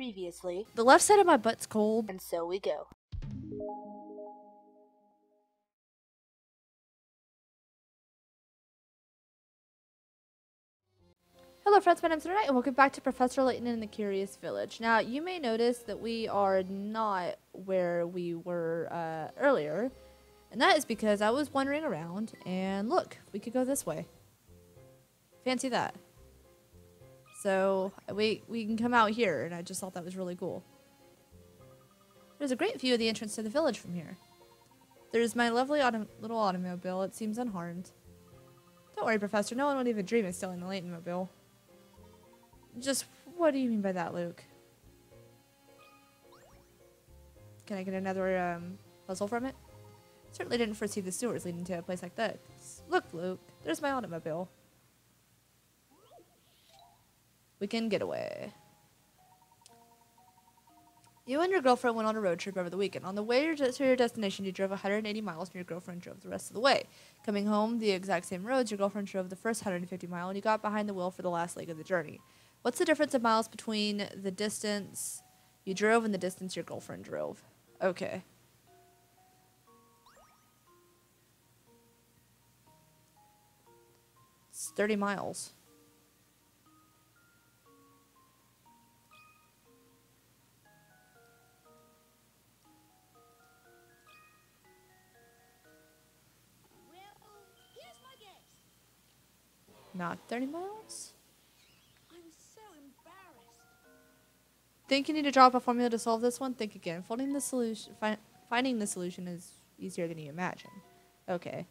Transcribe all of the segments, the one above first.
Previously, The left side of my butt's cold. and so we go. Hello friends, my name's Tonight and welcome back to Professor Layton in the Curious Village. Now, you may notice that we are not where we were uh, earlier, and that is because I was wandering around and look, we could go this way. Fancy that. So, we, we can come out here, and I just thought that was really cool. There's a great view of the entrance to the village from here. There's my lovely little automobile, it seems unharmed. Don't worry, Professor, no one would even dream of stealing the Layton mobile. Just what do you mean by that, Luke? Can I get another um, puzzle from it? Certainly didn't foresee the sewers leading to a place like that. Look, Luke, there's my automobile. We can get away. You and your girlfriend went on a road trip over the weekend. On the way to your destination, you drove 180 miles, and your girlfriend drove the rest of the way. Coming home, the exact same roads, your girlfriend drove the first 150 mile, and you got behind the wheel for the last leg of the journey. What's the difference in miles between the distance you drove and the distance your girlfriend drove? Okay. It's 30 miles. Not 30 miles? I'm so embarrassed. Think you need to draw up a formula to solve this one? Think again. Finding the solution, fi- finding the solution is easier than you imagine. Okay.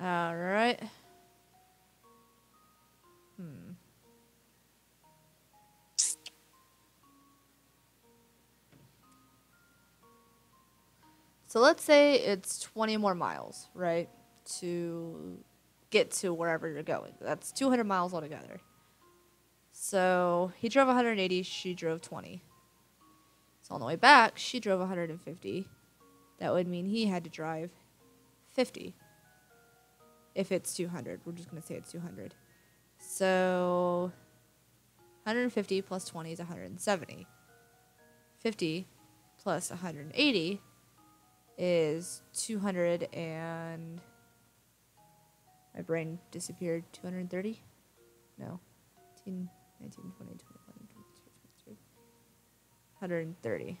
All right. So let's say it's 20 more miles, right? To get to wherever you're going. That's 200 miles altogether. So he drove 180, she drove 20. So on the way back, she drove 150. That would mean he had to drive 50. If it's 200, we're just going to say it's 200. So 150 plus 20 is 170. 50 plus 180 is 200 and my brain disappeared 230 no. 18 19 20 21 22 23 130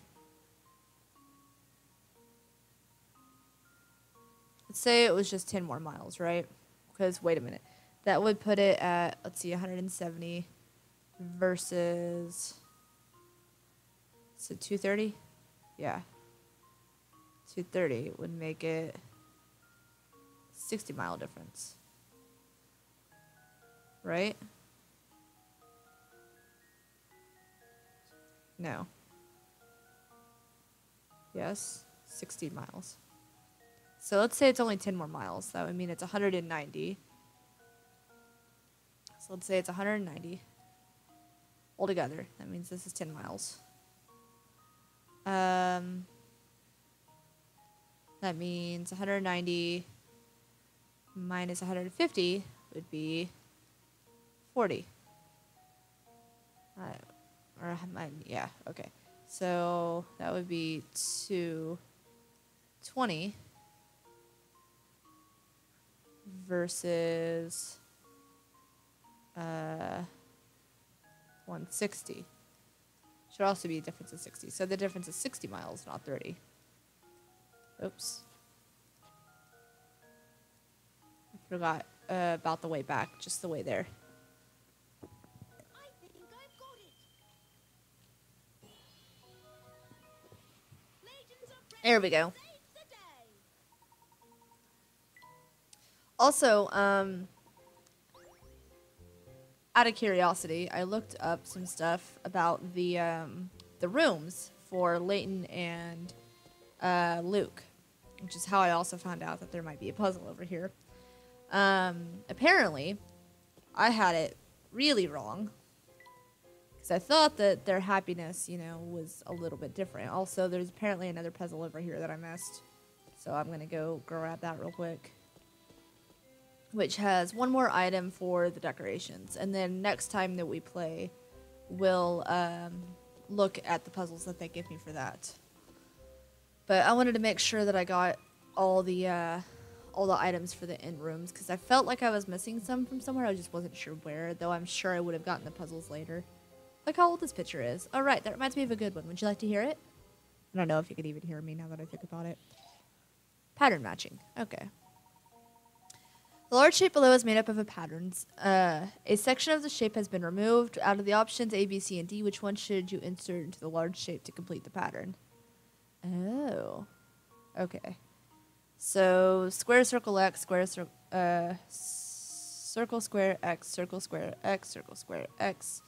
let's say it was just 10 more miles right? Because wait a minute. That would put it at let's see 170 versus so 230 yeah 230 would make it 60 mile difference. Right? No. Yes, 60 miles. So let's say it's only 10 more miles. That would mean it's 190. So let's say it's 190 altogether. That means this is 10 miles. Um, that means 190 minus 150 would be 40. Uh, or, uh, yeah, okay. So that would be 220 versus uh, 160. Should also be a difference of 60. So the difference is 60 miles, not 30. Oops. I forgot uh, about the way back, just the way there. There we go. Also, um, out of curiosity, I looked up some stuff about the um, the rooms for Layton and uh, Luke, which is how I also found out that there might be a puzzle over here. Um, apparently, I had it really wrong because I thought that their happiness, you know, was a little bit different. Also, there's apparently another puzzle over here that I missed, so I'm gonna go grab that real quick. which has one more item for the decorations. And then next time that we play, we'll um, look at the puzzles that they give me for that. But I wanted to make sure that I got all the uh, all the items for the end rooms because I felt like I was missing some from somewhere. I just wasn't sure where, though I'm sure I would have gotten the puzzles later. Like how old this picture is. All right, that reminds me of a good one. Would you like to hear it? I don't know if you could even hear me now that I think about it. Pattern matching. Okay. The large shape below is made up of a patterns. Uh, a section of the shape has been removed. Out of the options A, B, C, and D, which one should you insert into the large shape to complete the pattern? Oh. Okay. So square, circle, X, square, cir- uh, circle, square, X, circle, square, X, circle, square, X,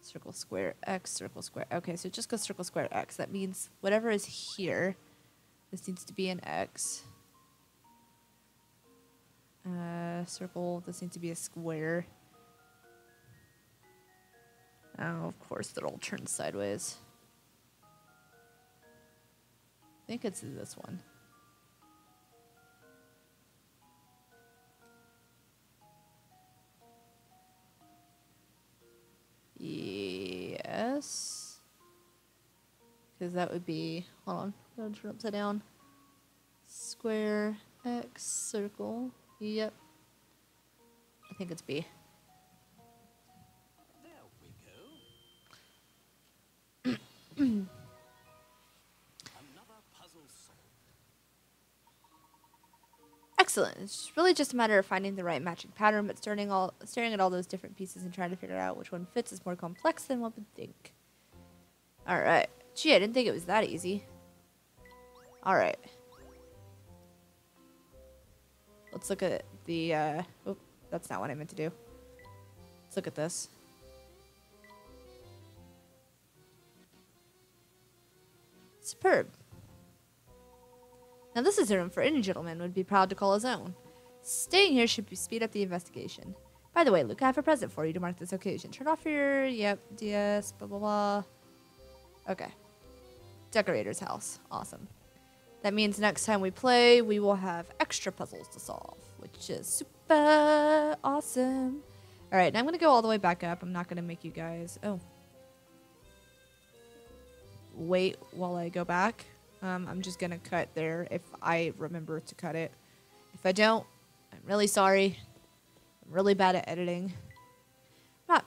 circle, square, X, circle, square. Okay, so just go circle, square, X. That means whatever is here, this needs to be an X. Uh, circle, this needs to be a square. Oh, of course, they're all turned sideways. Think it's this one. Yes. Because that would be, hold on, go turn upside down. Square, X, circle. Yep. I think it's B. There we go. Excellent. It's really just a matter of finding the right matching pattern, but staring all staring at all those different pieces and trying to figure out which one fits is more complex than one would think. All right. Gee, I didn't think it was that easy. All right. Let's look at the. Uh, oh, that's not what I meant to do. Let's look at this. Superb. Now this is a room for any gentleman would be proud to call his own. Staying here should speed up the investigation. By the way, Luke, I have a present for you to mark this occasion. Turn off your yep, DS, blah blah blah. Okay. Decorator's house. Awesome. That means next time we play, we will have extra puzzles to solve, which is super awesome. All right, now I'm gonna go all the way back up. I'm not gonna make you guys. Oh. Wait while I go back. Um, I'm just gonna cut there if I remember to cut it. If I don't, I'm really sorry. I'm really bad at editing. Not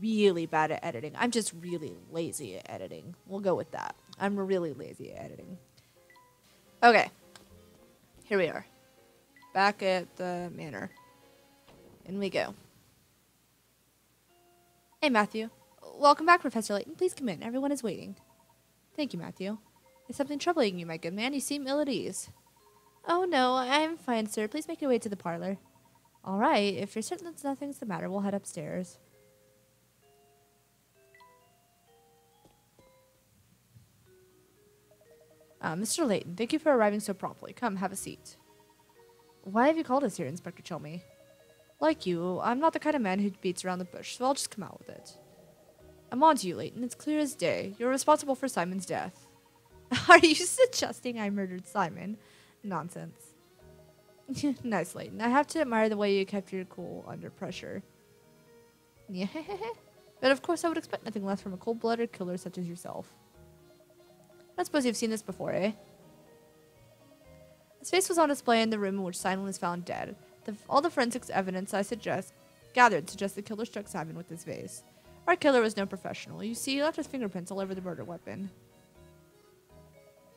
really bad at editing. I'm just really lazy at editing. We'll go with that. I'm really lazy at editing. Okay. Here we are. Back at the manor. In we go. Hey, Matthew. Welcome back, Professor Layton. Please come in. Everyone is waiting. Thank you, Matthew. Is something troubling you, my good man? You seem ill at ease. Oh, no, I'm fine, sir. Please make your way to the parlor. All right, if you're certain that nothing's the matter, we'll head upstairs. Uh, Mr. Layton, thank you for arriving so promptly. Come, have a seat. Why have you called us here, Inspector Chelmey? Like you, I'm not the kind of man who beats around the bush, so I'll just come out with it. I'm on to you, Layton. It's clear as day. You're responsible for Simon's death. Are you suggesting I murdered Simon? Nonsense. nice, Layton. I have to admire the way you kept your cool under pressure. Yeah, but of course I would expect nothing less from a cold-blooded killer such as yourself. I suppose you've seen this before, eh? His face was on display in the room in which Simon was found dead. The, all the forensics evidence I suggest gathered suggests the killer struck Simon with his vase. Our killer was no professional. You see, he left his fingerprints all over the murder weapon.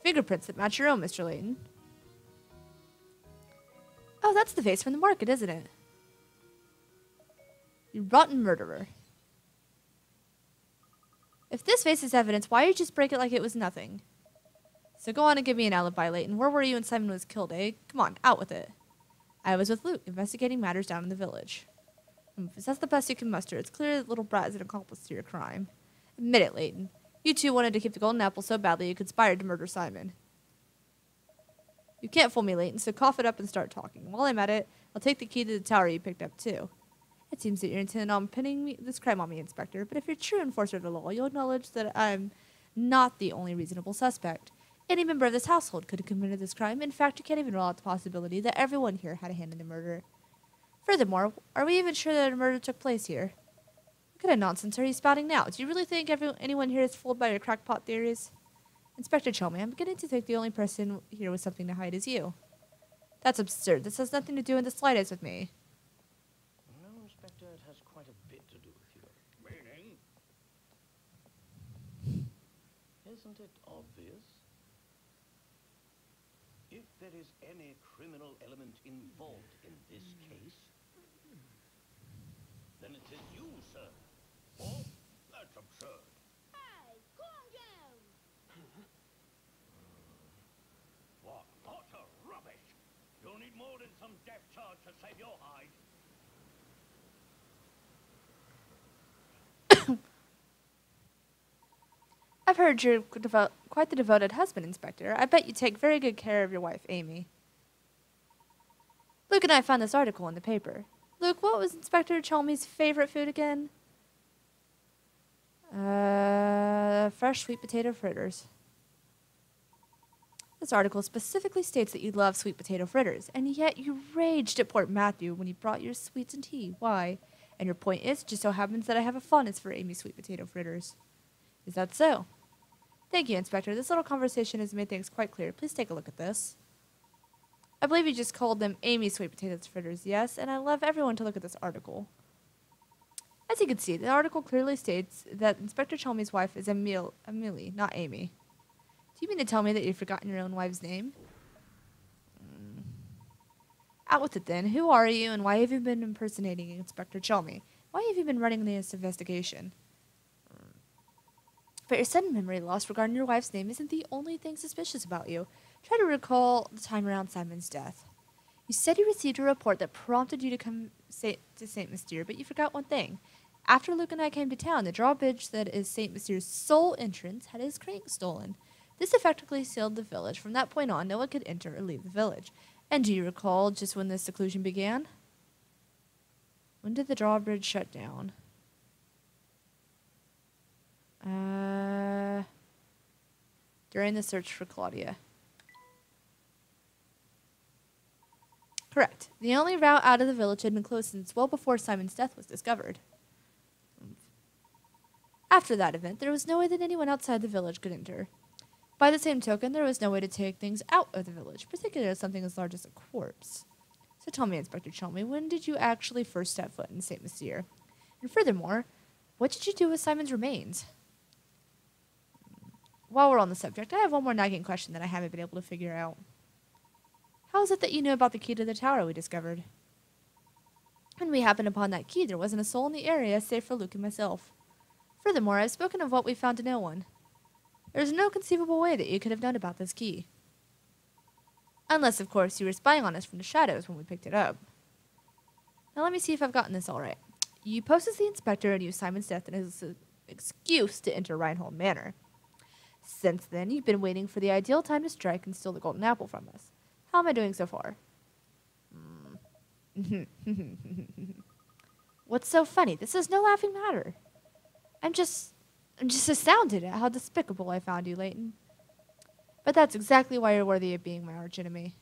Fingerprints that match your own, Mr. Layton. Oh, that's the face from the market, isn't it? You rotten murderer. If this face is evidence, why you just break it like it was nothing? So go on and give me an alibi, Layton. Where were you when Simon was killed, eh? Come on, out with it. I was with Luke, investigating matters down in the village. If that's the best you can muster, it's clear that little brat is an accomplice to your crime. Admit it, Layton. You two wanted to keep the golden apple so badly you conspired to murder Simon. You can't fool me, Layton, so cough it up and start talking. While I'm at it, I'll take the key to the tower you picked up, too. It seems that you're intent on pinning me, this crime on me, Inspector, but if you're true enforcer of the law, you'll acknowledge that I'm not the only reasonable suspect. Any member of this household could have committed this crime. In fact, you can't even rule out the possibility that everyone here had a hand in the murder. Furthermore, are we even sure that a murder took place here? What kind of nonsense are you spouting now? Do you really think every, anyone here is fooled by your crackpot theories? Inspector Chelmey, I'm beginning to think the only person here with something to hide is you. That's absurd. This has nothing to do in the slightest with me. No, Inspector, it has quite a bit to do with you. Meaning? Isn't it obvious? If there is any criminal element involved in this case, then it is you, sir. Oh, that's absurd. Hey, calm down. What utter rubbish! Some death charge to save your hide. I've heard you're quite the devoted husband, Inspector. I bet you take very good care of your wife, Amy. Luke and I found this article in the paper. Luke, what was Inspector Chelmey's favorite food again? Uh, fresh sweet potato fritters. This article specifically states that you love sweet potato fritters, and yet you raged at Port Matthew when he brought your sweets and tea. Why? And your point is, just so happens that I have a fondness for Amy's sweet potato fritters. Is that so? Thank you, Inspector. This little conversation has made things quite clear. Please take a look at this. I believe you just called them Amy's sweet potato fritters, yes, and I love everyone to look at this article. As you can see, the article clearly states that Inspector Chelmey's wife is Emil, Emily, not Amy. Do you mean to tell me that you've forgotten your own wife's name? Mm. Out with it then. Who are you, and why have you been impersonating Inspector Chelmey? Why have you been running this investigation? But your sudden memory loss regarding your wife's name isn't the only thing suspicious about you. Try to recall the time around Simon's death. You said you received a report that prompted you to come to St. Mystere, but you forgot one thing. After Luke and I came to town, the drawbridge that is St. Mystere's sole entrance had his crank stolen. This effectively sealed the village. From that point on, no one could enter or leave the village. And do you recall just when this seclusion began? When did the drawbridge shut down? Uh, during the search for Claudia. Correct. The only route out of the village had been closed since well before Simon's death was discovered. After that event, there was no way that anyone outside the village could enter. By the same token, there was no way to take things out of the village, particularly something as large as a corpse. So tell me, Inspector Chelmey, when did you actually first step foot in St. Mystere? And furthermore, what did you do with Simon's remains? Hmm. While we're on the subject, I have one more nagging question that I haven't been able to figure out. How is it that you knew about the key to the tower we discovered? When we happened upon that key, there wasn't a soul in the area save for Luke and myself. Furthermore, I've spoken of what we found to no one. There's no conceivable way that you could have known about this key. Unless, of course, you were spying on us from the shadows when we picked it up. Now let me see if I've gotten this all right. You posed as the inspector and used Simon's death as an excuse to enter Reinhold Manor. Since then, you've been waiting for the ideal time to strike and steal the golden apple from us. How am I doing so far? Hmm. What's so funny? This is no laughing matter. I'm just I'm just astounded at how despicable I found you, Layton. But that's exactly why you're worthy of being my archenemy.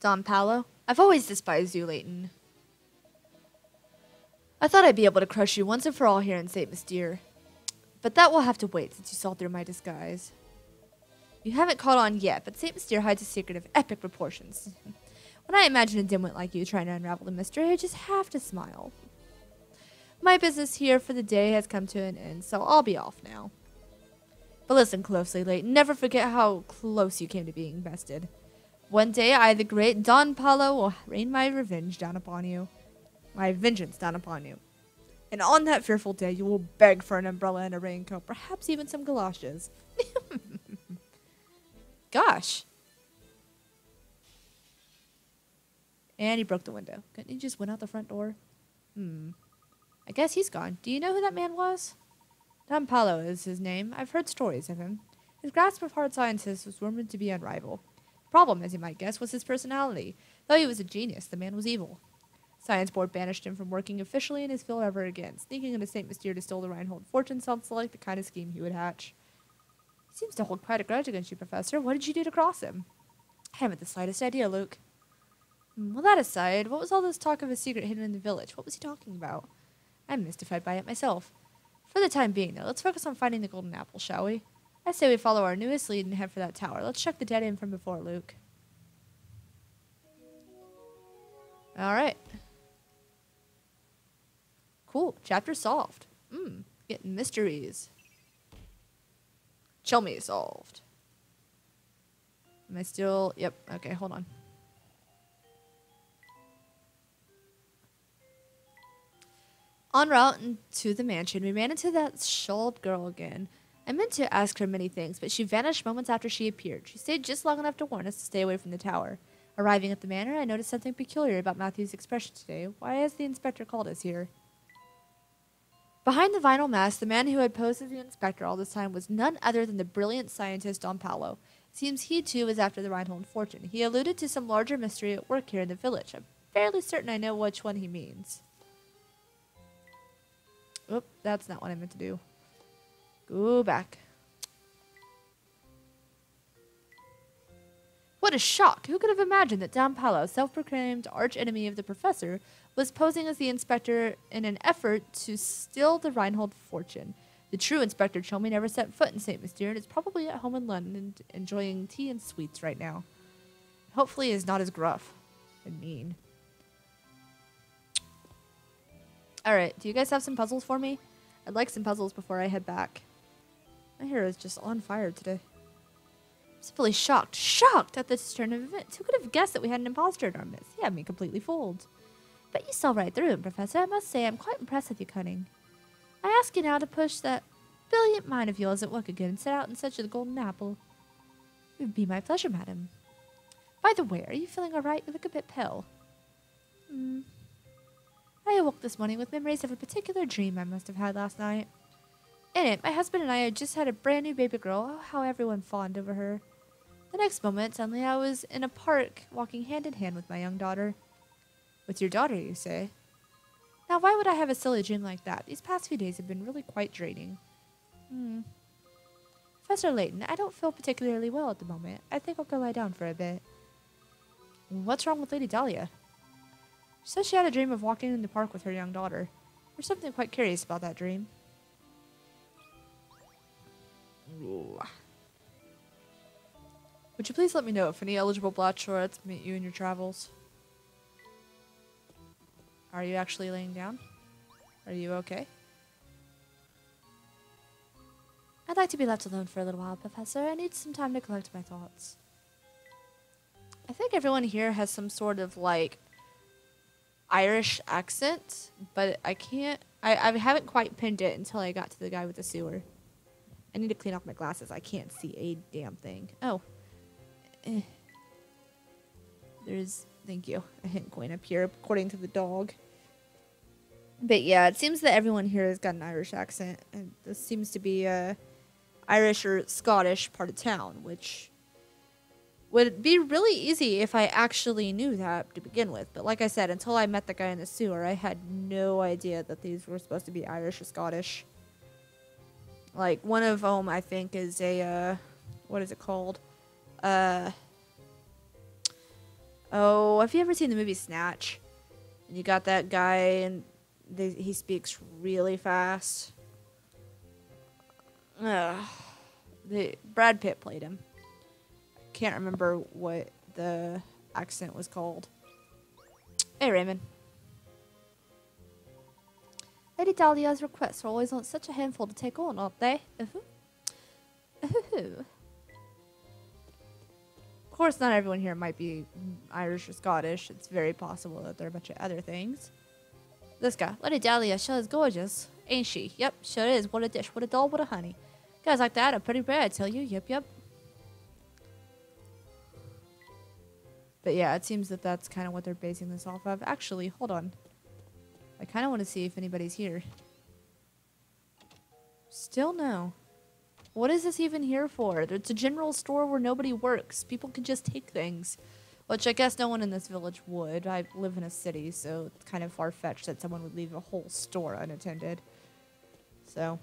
Don Paolo, I've always despised you, Layton. I thought I'd be able to crush you once and for all here in St. Mystere. But that will have to wait since you saw through my disguise. You haven't caught on yet, but St. Mystere hides a secret of epic proportions. when I imagine a dimwit like you trying to unravel the mystery, I just have to smile. My business here for the day has come to an end, so I'll be off now. But listen closely, Layton. Never forget how close you came to being bested. One day, I, the great Don Paolo, will rain my revenge down upon you. My vengeance down upon you. And on that fearful day, you will beg for an umbrella and a raincoat, perhaps even some galoshes. Gosh. And he broke the window. Couldn't he just went out the front door? Hmm. I guess he's gone. Do you know who that man was? Don Paolo is his name. I've heard stories of him. His grasp of hard sciences was rumored to be unrivaled. The problem, as you might guess, was his personality. Though he was a genius, the man was evil. Science board banished him from working officially in his field ever again. Sneaking into St. Mystere to steal the Reinhold fortune sounds like the kind of scheme he would hatch. He seems to hold quite a grudge against you, Professor. What did you do to cross him? I haven't the slightest idea, Luke. Well, that aside, what was all this talk of a secret hidden in the village? What was he talking about? I'm mystified by it myself. For the time being, though, let's focus on finding the golden apple, shall we? I say we follow our newest lead and head for that tower. Let's check the dead end from before, Luke. All right. Cool. Chapter solved. Mmm. Getting mysteries. Me solved. Am I still? Yep. Okay, hold on. En route to the mansion, we ran into that shawled girl again. I meant to ask her many things, but she vanished moments after she appeared. She stayed just long enough to warn us to stay away from the tower. Arriving at the manor, I noticed something peculiar about Matthew's expression today. Why has the inspector called us here? Behind the vinyl mask, the man who had posed as the inspector all this time was none other than the brilliant scientist Don Paolo. Seems he too was after the Reinhold fortune. He alluded to some larger mystery at work here in the village. I'm fairly certain I know which one he means. Oop, that's not what I meant to do. Go back. What a shock! Who could have imagined that Don Paolo, self proclaimed arch enemy of the professor, was posing as the inspector in an effort to steal the Reinhold fortune? The true Inspector Chelmey never set foot in St. Mystere and is probably at home in London enjoying tea and sweets right now. Hopefully, is not as gruff and mean. Alright, do you guys have some puzzles for me? I'd like some puzzles before I head back. My hair is just on fire today. I'm simply shocked, shocked at this turn of events. Who could have guessed that we had an imposter in our midst? He had me completely fooled. But you saw right through him, Professor. I must say I'm quite impressed with your cunning. I ask you now to push that brilliant mind of yours at work again and set out in search of the golden apple. It would be my pleasure, madam. By the way, are you feeling all right? You look a bit pale. Hmm. I awoke this morning with memories of a particular dream I must have had last night. In it, my husband and I had just had a brand new baby girl. Oh, how everyone fawned over her. The next moment, suddenly I was in a park, walking hand in hand with my young daughter. With your daughter, you say? Now, why would I have a silly dream like that? These past few days have been really quite draining. Hmm. Professor Layton, I don't feel particularly well at the moment. I think I'll go lie down for a bit. What's wrong with Lady Dahlia? She says she had a dream of walking in the park with her young daughter. There's something quite curious about that dream. Would you please let me know if any eligible Blatchorets meet you in your travels? Are you actually laying down? Are you okay? I'd like to be left alone for a little while, Professor. I need some time to collect my thoughts. I think everyone here has some sort of like Irish accent, but I can't. I, I haven't quite pinned it until I got to the guy with the sewer. I need to clean off my glasses. I can't see a damn thing. Oh. Eh. There's. Thank you. A hint coin up here, according to the dog. But yeah, it seems that everyone here has got an Irish accent. And this seems to be a Irish or Scottish part of town, which would be really easy if I actually knew that to begin with. But like I said, until I met the guy in the sewer, I had no idea that these were supposed to be Irish or Scottish. Like one of them, I think, is a uh, what is it called? Uh, oh, have you ever seen the movie Snatch? And you got that guy, and they, he speaks really fast. Ugh. The Brad Pitt played him. Can't remember what the accent was called. Hey, Raymond. Lady Dahlia's requests are always on such a handful to take on, aren't they? Uh-huh. Uh-huh. Of course, not everyone here might be Irish or Scottish. It's very possible that there are a bunch of other things. This guy, Lady Dahlia, sure is gorgeous, ain't she? Yep, sure is. What a dish, what a doll, what a honey. Guys like that are pretty rare, I tell you. Yep, yep. But yeah, it seems that that's kind of what they're basing this off of. Actually, hold on. I kind of want to see if anybody's here. Still no. What is this even here for? It's a general store where nobody works. People can just take things. Which I guess no one in this village would. I live in a city, so it's kind of far fetched that someone would leave a whole store unattended. So,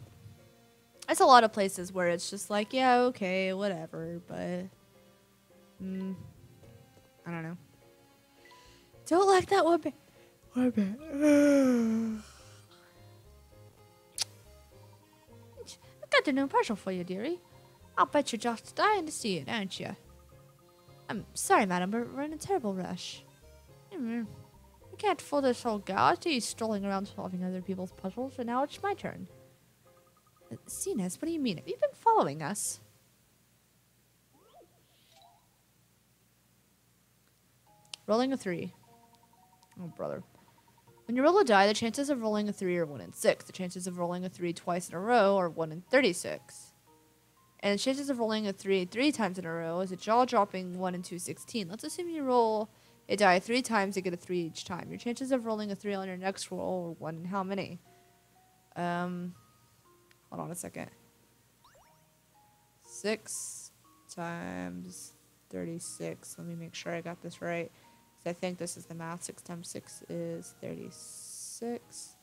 there's a lot of places where it's just like, yeah, okay, whatever, but. Mm, I don't know. Don't like that one bit. One bit. I've got a new parcel for you, dearie. I'll bet you're just dying to see it, aren't you? I'm sorry, madam, but we're in a terrible rush. Mm, I can't fool this old gal. She's strolling around solving other people's puzzles, and now it's my turn. Uh, what do you mean? Have you been following us? Rolling a three. Oh, brother. When you roll a die, the chances of rolling a 3 are 1 in 6. The chances of rolling a 3 twice in a row are 1 in 36. And the chances of rolling a 3 three times in a row is a jaw dropping 1 in 216. Let's assume you roll a die 3 times and get a 3 each time. Your chances of rolling a 3 on your next roll are 1 in how many? Um, hold on a second. 6 times 36. Let me make sure I got this right. 'Cause I think this is the math. 6 times 6 is 36.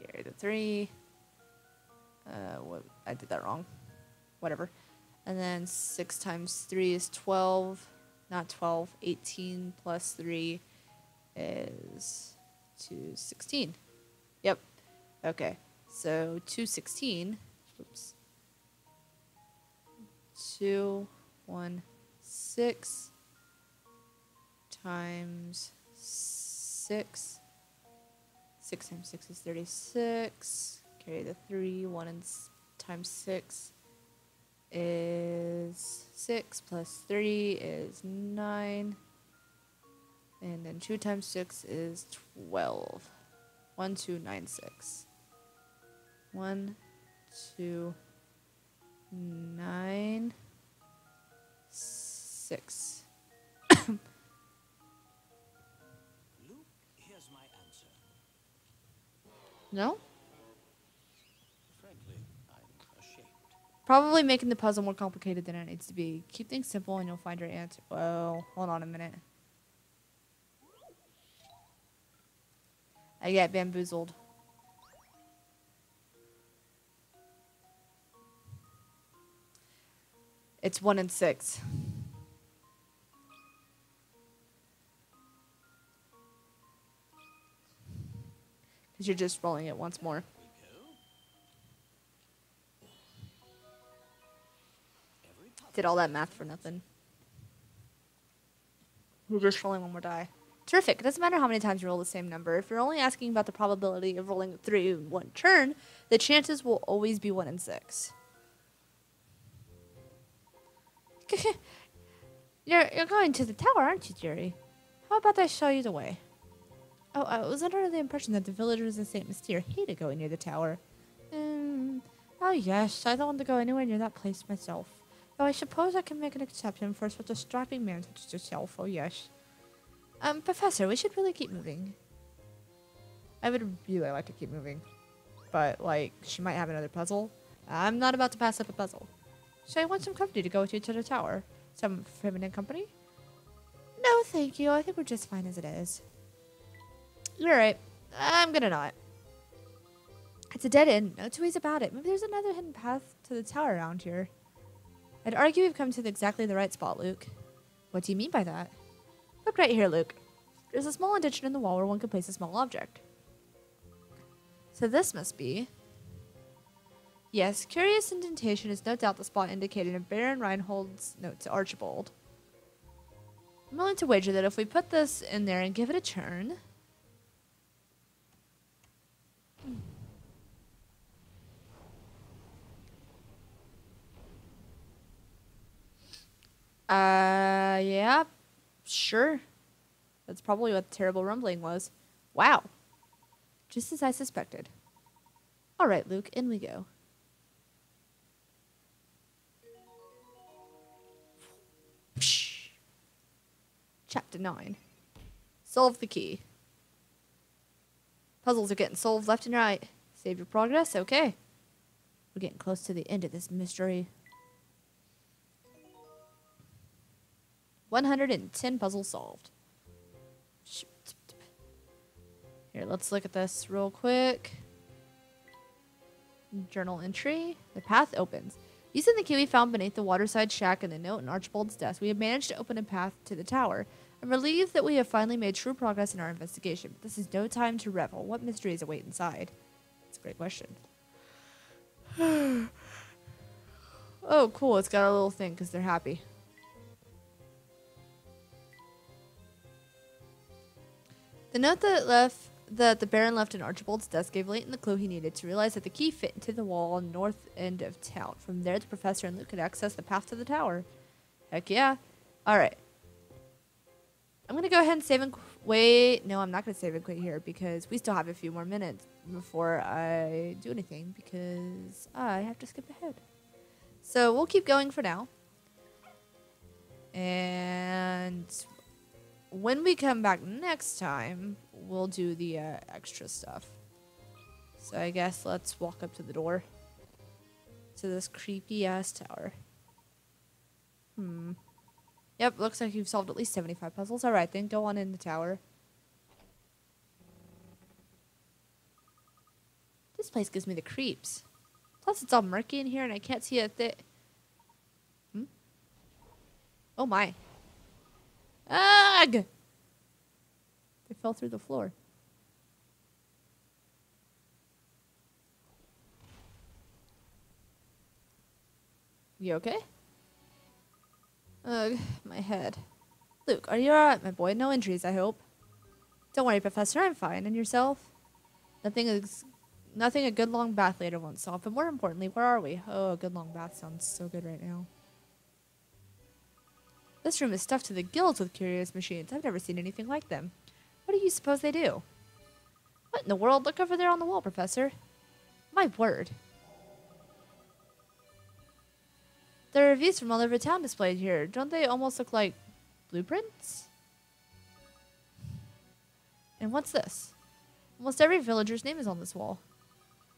Carry the 3. Uh, what? I did that wrong. Whatever. And then 6 times 3 is 12. Not 12. 18 plus 3 is 216. Yep. Okay. So 216. Oops. 2, 1, 6 times 6. 6 times 6 is 36. Carry the 3. 1 and times 6 is 6. Plus 3 is 9. And then 2 times 6 is 12. 1, 2, 9, 6. 1, 2, 9, 6. No? Frankly, I'm ashamed. Probably making the puzzle more complicated than it needs to be. Keep things simple and you'll find your answer. Well, hold on a minute. I get bamboozled. It's one in six. You're just rolling it once more. We go. Every puzzle Did all that math for nothing. We're just rolling one more die. Terrific. It doesn't matter how many times you roll the same number. If you're only asking about the probability of rolling three in one turn, the chances will always be one in six. you're you're going to the tower, aren't you, Jerry? How about I show you the way? Oh, I was under the impression that the villagers in Saint Mystere hated going near the tower. Um, oh yes, I don't want to go anywhere near that place myself. Though I suppose I can make an exception for such a strapping man such as yourself. Oh yes. Um, Professor, we should really keep moving. I would really like to keep moving, but like she might have another puzzle. I'm not about to pass up a puzzle. So I want some company to go with you to the tower. Some feminine company? No, thank you. I think we're just fine as it is. You're right. I'm gonna not. It's a dead end. No two ways about it. Maybe there's another hidden path to the tower around here. I'd argue we've come to the- exactly the right spot, Luke. What do you mean by that? Look right here, Luke. There's a small indentation in the wall where one can place a small object. So this must be. Yes, curious indentation is no doubt the spot indicated in Baron Reinhold's note to Archibald. I'm willing to wager that if we put this in there and give it a turn. Uh, yeah, sure. That's probably what the terrible rumbling was. Wow. Just as I suspected. All right, Luke, in we go. Chapter 9. Solve the key. Puzzles are getting solved left and right. Save your progress? Okay. We're getting close to the end of this mystery. 110 puzzles solved. Here, let's look at this real quick. Journal entry. The path opens. Using the key we found beneath the waterside shack and the note in Archibald's desk, we have managed to open a path to the tower. I'm relieved that we have finally made true progress in our investigation. But this is no time to revel. What mysteries await inside? That's a great question. oh, cool. It's got a little thing because they're happy. The note that left that the Baron left in Archibald's desk gave Layton the clue he needed to realize that the key fit into the wall on the north end of town. From there, the professor and Luke could access the path to the tower. Heck yeah. Alright. I'm gonna go ahead and save and wait. No, I'm not gonna save and quit here because we still have a few more minutes before I do anything because I have to skip ahead. So we'll keep going for now. And when we come back next time, we'll do the uh, extra stuff. So I guess let's walk up to the door to this creepy ass tower. Hmm. Yep, looks like you've solved at least 75 puzzles. All right, then go on in the tower. This place gives me the creeps. Plus, it's all murky in here and I can't see a thing. Hmm? Oh my. Ugh! They fell through the floor. You okay? Ugh, my head. Luke, are you alright, my boy? No injuries, I hope. Don't worry, Professor, I'm fine. And yourself? Nothing is nothing a good long bath later won't solve. But more importantly, where are we? Oh, a good long bath sounds so good right now. This room is stuffed to the gills with curious machines. I've never seen anything like them. What do you suppose they do? What in the world? Look over there on the wall, Professor. My word. There are reviews from all over town displayed here. Don't they almost look like blueprints? And what's this? Almost every villager's name is on this wall.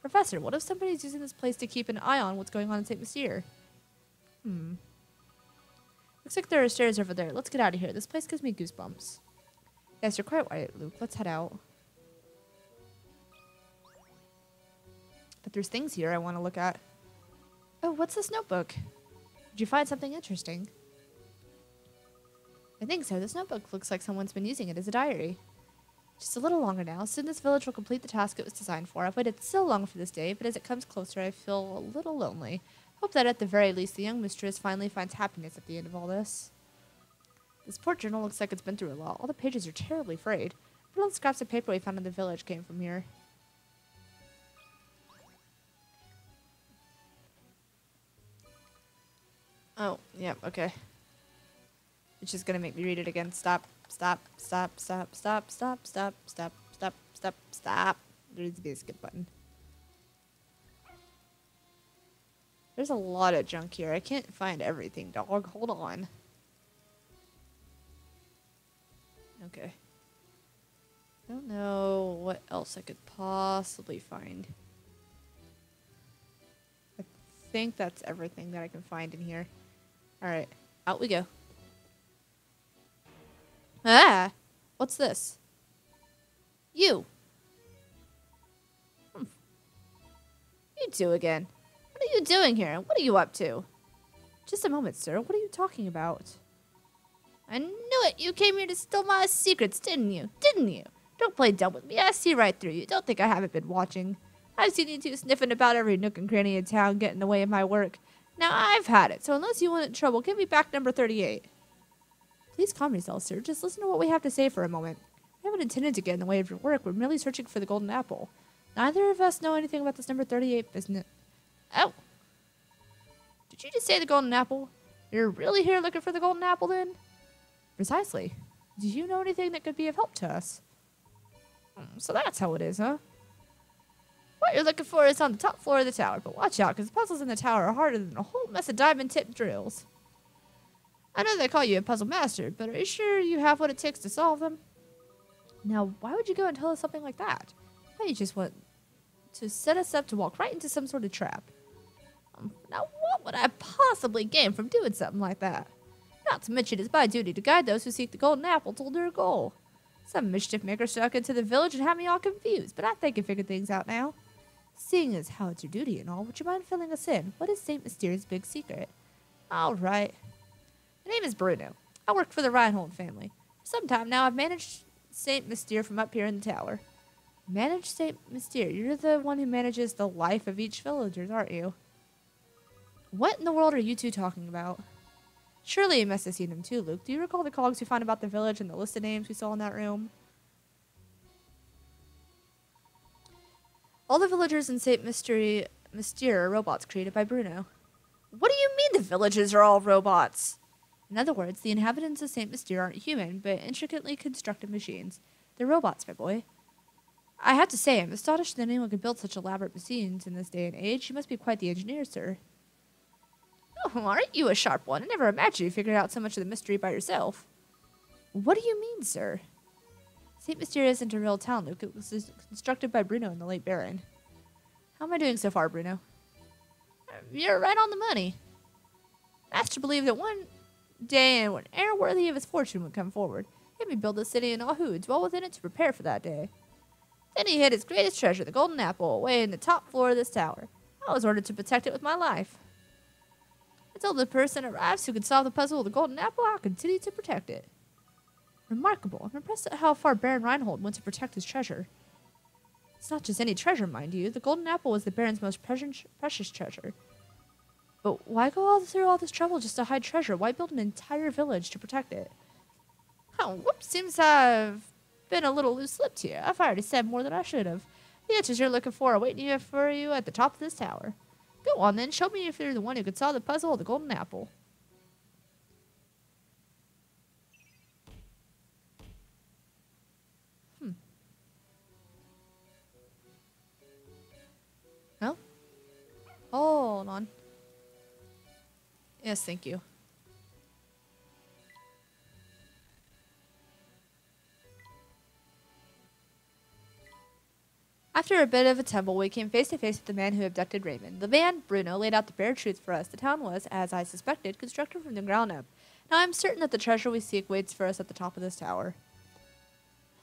Professor, what if somebody's using this place to keep an eye on what's going on in St. Mystere? Hmm. Looks like there are stairs over there. Let's get out of here. This place gives me goosebumps. Yes, you're quite right, Luke. Let's head out. But there's things here I want to look at. Oh, what's this notebook? Did you find something interesting? I think so. This notebook looks like someone's been using it as a diary. Just a little longer now. Soon this village will complete the task it was designed for. I've waited so long for this day, but as it comes closer, I feel a little lonely. Hope that at the very least, the young mistress finally finds happiness at the end of all this. This poor journal looks like it's been through a lot. All the pages are terribly frayed. But all the scraps of paper we found in the village came from here. Oh, yeah, okay. It's just gonna make me read it again. Stop, stop, stop, stop, stop, stop, stop, stop, stop, stop, stop. Be a skip button. There's a lot of junk here. I can't find everything, dog. Hold on. Okay. I don't know what else I could possibly find. I think that's everything that I can find in here. Alright, out we go. Ah! What's this? You! Hmm. You two again. What are you doing here? What are you up to? Just a moment, sir. What are you talking about? I knew it! You came here to steal my secrets, didn't you? Didn't you? Don't play dumb with me. I see right through you. Don't think I haven't been watching. I've seen you two sniffing about every nook and cranny in town, getting in the way of my work. Now I've had it, so unless you want trouble, give me back number 38. Please calm yourself, sir. Just listen to what we have to say for a moment. We haven't intended to get in the way of your work. We're merely searching for the golden apple. Neither of us know anything about this number 38 business. Oh. Did you just say the golden apple? You're really here looking for the golden apple, then? Precisely. Do you know anything that could be of help to us? Hmm, So that's how it is, huh? What you're looking for is on the top floor of the tower, but watch out, because the puzzles in the tower are harder than a whole mess of diamond tipped drills. I know they call you a puzzle master, but are you sure you have what it takes to solve them? Now, why would you go and tell us something like that? Why you just want to set us up to walk right into some sort of trap? Now, what would I possibly gain from doing something like that? Not to mention, it's my duty to guide those who seek the golden apple toward their goal. Some mischief maker struck into the village and had me all confused, but I think I figured things out now. Seeing as how it's your duty and all, would you mind filling us in? What is St. Mysterio's big secret? All right. My name is Bruno. I work for the Reinhold family. For some time now, I've managed St. Mysterio from up here in the tower. Manage St. Mysterio? You're the one who manages the life of each villager, aren't you? What in the world are you two talking about? Surely you must have seen them too, Luke. Do you recall the cogs we found about the village and the list of names we saw in that room? All the villagers in St. Mystere are robots created by Bruno. What do you mean the villagers are all robots? In other words, the inhabitants of St. Mystere aren't human, but intricately constructed machines. They're robots, my boy. I have to say, I'm astonished that anyone could build such elaborate machines in this day and age. You must be quite the engineer, sir. Oh, aren't you a sharp one? I never imagined you figured out so much of the mystery by yourself. What do you mean, sir? St. Mystere isn't a real town, Luke. It was constructed by Bruno and the late Baron. How am I doing so far, Bruno? Um, you're right on the money. I asked to believe that one day when heir worthy of his fortune would come forward, he'd be build a city in Ahu and dwell within it to prepare for that day. Then he hid his greatest treasure, the golden apple, away in the top floor of this tower. I was ordered to protect it with my life. Until the person arrives who can solve the puzzle of the golden apple, I'll continue to protect it. Remarkable. I'm impressed at how far Baron Reinhold went to protect his treasure. It's not just any treasure, mind you. The golden apple was the Baron's most precious treasure. But why go all through all this trouble just to hide treasure? Why build an entire village to protect it? Oh, whoops, seems I've been a little loose-lipped here. I've already said more than I should have. The answers you're looking for are waiting for you at the top of this tower. Go on then, show me if you're the one who could solve the puzzle of the golden apple. Hmm. No? Hold on. Yes, thank you. After a bit of a tumble, we came face to face with the man who abducted Raymond. The man, Bruno, laid out the bare truth for us. The town was, as I suspected, constructed from the ground up. Now I'm certain that the treasure we seek waits for us at the top of this tower.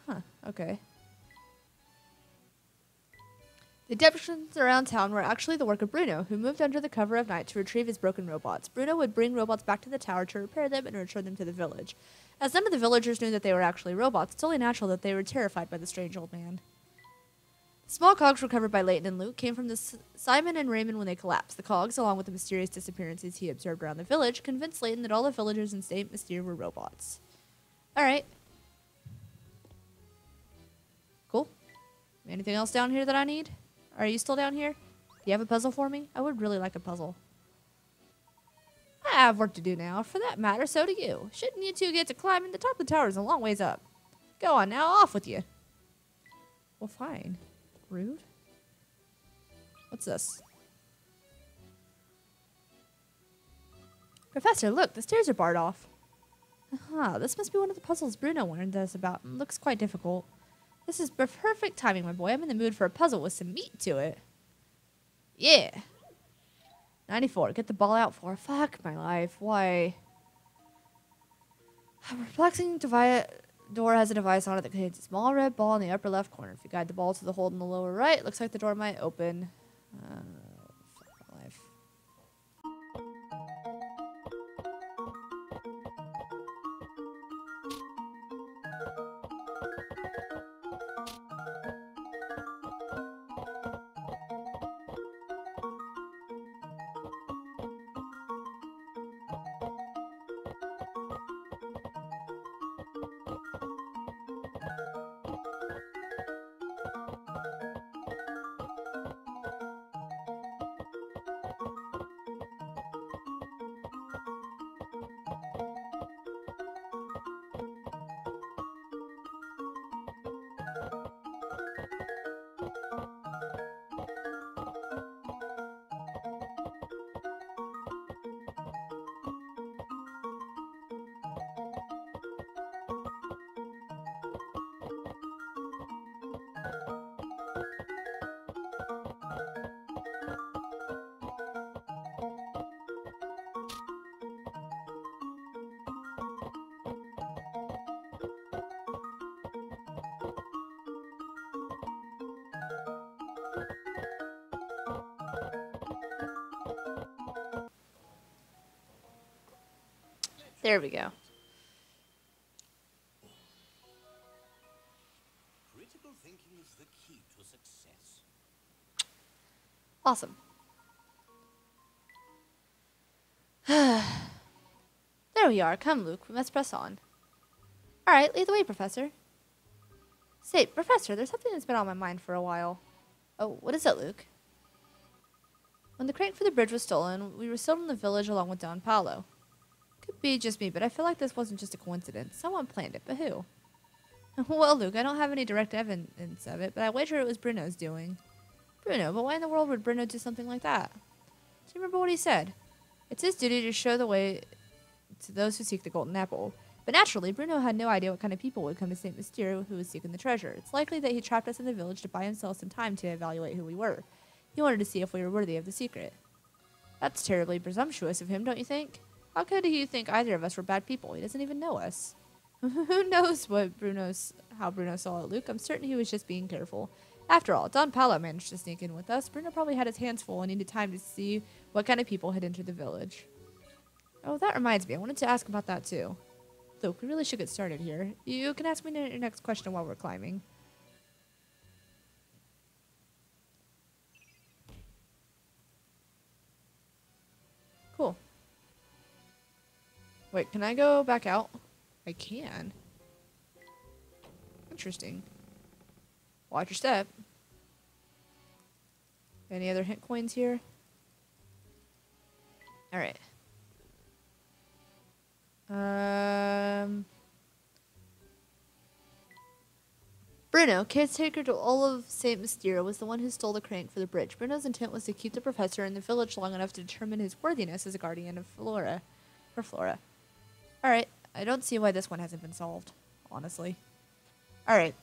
Huh, okay. The abductions around town were actually the work of Bruno, who moved under the cover of night to retrieve his broken robots. Bruno would bring robots back to the tower to repair them and return them to the village. As none of the villagers knew that they were actually robots, it's only natural that they were terrified by the strange old man. Small cogs recovered by Layton and Luke came from the S- Simon and Raymond when they collapsed. The cogs, along with the mysterious disappearances he observed around the village, convinced Layton that all the villagers in St. Mystere were robots. Alright. Cool. Anything else down here that I need? Are you still down here? Do you have a puzzle for me? I would really like a puzzle. I have work to do now. For that matter, so do you. Shouldn't you two get to climbing? The top of the tower is a long ways up. Go on now, off with you. Well, fine. Rude. What's this? Professor, look, the stairs are barred off. Aha, this must be one of the puzzles Bruno warned us about. Looks quite difficult. This is perfect timing, my boy. I'm in the mood for a puzzle with some meat to it. Yeah. 94. Get the ball out for. Fuck my life. Why? A perplexing devi- door has a device on it that contains a small red ball in the upper left corner. If you guide the ball to the hole in the lower right, it looks like the door might open. Uh, There we go. Critical thinking is the key to success. Awesome. there we are. Come, Luke. We must press on. All right, lead the way, Professor. Say, Professor, there's something that's been on my mind for a while. Oh, what is it, Luke? When the crate for the bridge was stolen, we were still in the village along with Don Paolo. Could be just me, but I feel like this wasn't just a coincidence. Someone planned it, but who? well, Luke, I don't have any direct evidence of it, but I wager it was Bruno's doing. Bruno, but why in the world would Bruno do something like that? Do you remember what he said? It's his duty to show the way to those who seek the golden apple. But naturally, Bruno had no idea what kind of people would come to St. Mystere who was seeking the treasure. It's likely that he trapped us in the village to buy himself some time to evaluate who we were. He wanted to see if we were worthy of the secret. That's terribly presumptuous of him, don't you think? How could he think either of us were bad people? He doesn't even know us. who knows what Bruno's how Bruno saw it, Luke? I'm certain he was just being careful. After all, Don Paolo managed to sneak in with us. Bruno probably had his hands full and needed time to see what kind of people had entered the village. Oh, that reminds me. I wanted to ask about that too. Luke, we really should get started here. You can ask me your next question while we're climbing. Wait, can I go back out? I can. Interesting. Watch your step. Any other hint coins here? Alright. Um. Bruno, caretaker to all of St. Mystere, was the one who stole the crank for the bridge. Bruno's intent was to keep the professor in the village long enough to determine his worthiness as a guardian of Flora. For Flora. Alright, I don't see why this one hasn't been solved, honestly. Alright.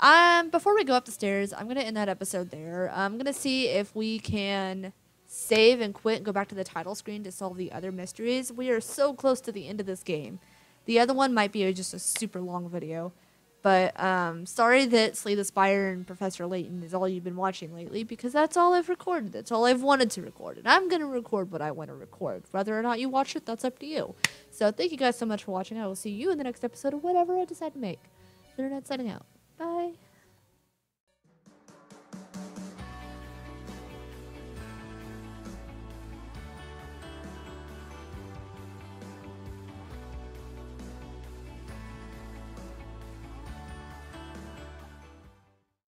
Um, before we go up the stairs, I'm gonna end that episode there. I'm gonna see if we can save and quit and go back to the title screen to solve the other mysteries. We are so close to the end of this game. The other one might be just a super long video. But um, sorry that Slay the Spire and Professor Layton is all you've been watching lately because that's all I've recorded. That's all I've wanted to record. And I'm going to record what I want to record. Whether or not you watch it, that's up to you. So thank you guys so much for watching. I will see you in the next episode of whatever I decide to make. Internet signing out. Bye.